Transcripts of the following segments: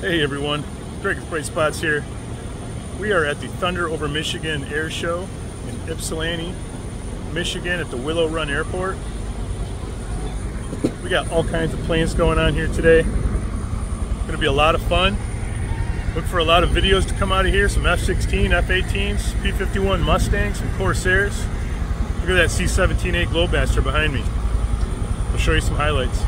Hey everyone, Greg with Bright Spots here. We are at the Thunder over Michigan Air Show in Ypsilanti, Michigan at the Willow Run Airport. We got all kinds of planes going on here today. Gonna be a lot of fun. Look for a lot of videos to come out of here, some F-16, F-18s, P-51 Mustangs, some Corsairs. Look at that C-17A Globemaster behind me. I'll show you some highlights.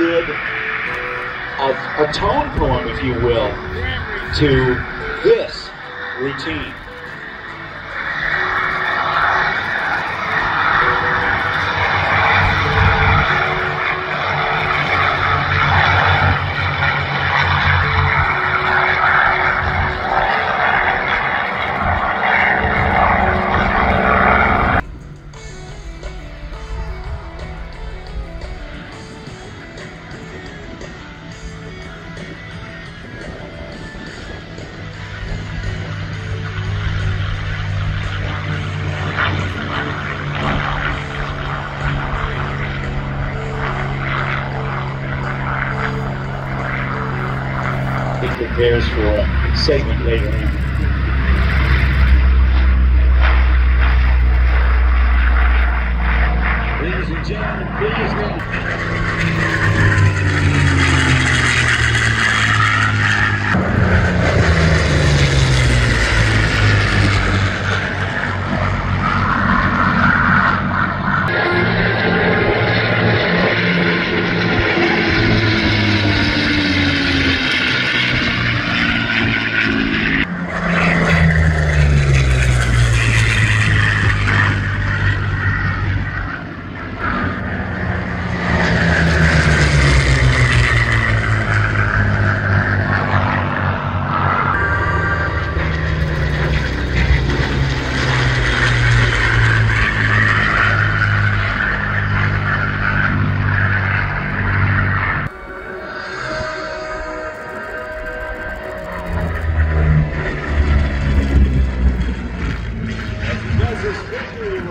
Did a, a tone poem, if you will, to this routine. Prepares for a segment later on.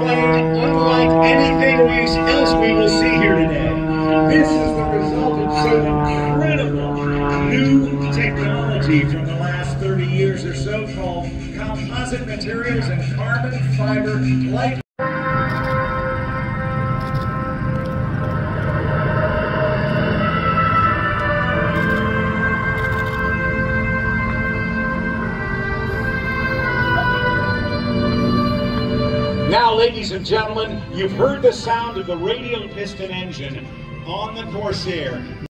played unlike anything else we will see here today. This is the result of some incredible new technology from the last 30 years or so called composite materials and carbon fiber light. Now, ladies and gentlemen, you've heard the sound of the radial piston engine on the Corsair.